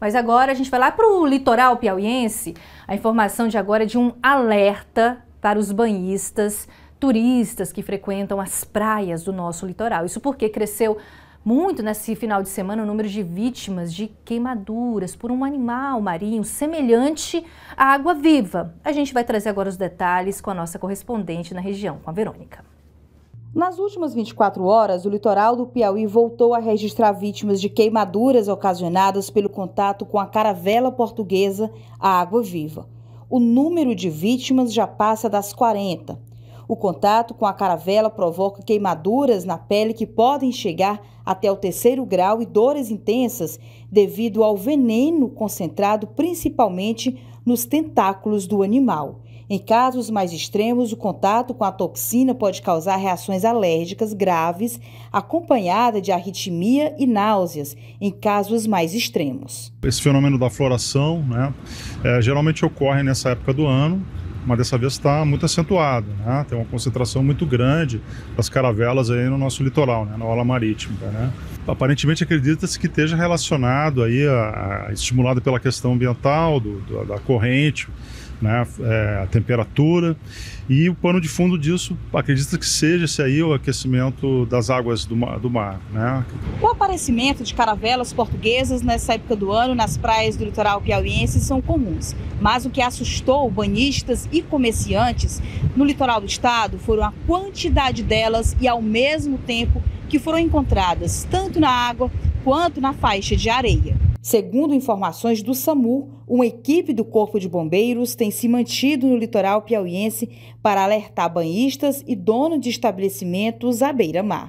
Mas agora a gente vai lá para o litoral piauiense. A informação de agora é de um alerta para os banhistas, turistas que frequentam as praias do nosso litoral. Isso porque cresceu muito nesse final de semana o número de vítimas de queimaduras por um animal marinho semelhante à água-viva. A gente vai trazer agora os detalhes com a nossa correspondente na região, com a Verônica. Nas últimas 24 horas, o litoral do Piauí voltou a registrar vítimas de queimaduras ocasionadas pelo contato com a caravela portuguesa a água viva. O número de vítimas já passa das 40. O contato com a caravela provoca queimaduras na pele que podem chegar até o terceiro grau e dores intensas devido ao veneno concentrado principalmente nos tentáculos do animal. Em casos mais extremos, o contato com a toxina pode causar reações alérgicas graves, acompanhada de arritmia e náuseas, em casos mais extremos. Esse fenômeno da floração né, é, geralmente ocorre nessa época do ano, mas dessa vez está muito acentuado, né? tem uma concentração muito grande das caravelas aí no nosso litoral, né? na orla marítima. Né? Aparentemente acredita-se que esteja relacionado aí a, a, estimulado pela questão ambiental do, do, da corrente, né, é, a temperatura e o pano de fundo disso acredita que seja esse aí o aquecimento das águas do mar, do mar né? O aparecimento de caravelas portuguesas nessa época do ano nas praias do litoral piauiense são comuns, mas o que assustou banhistas e comerciantes no litoral do estado foram a quantidade delas e ao mesmo tempo que foram encontradas tanto na água quanto na faixa de areia. Segundo informações do SAMU, uma equipe do Corpo de Bombeiros tem se mantido no litoral piauiense para alertar banhistas e donos de estabelecimentos à beira-mar.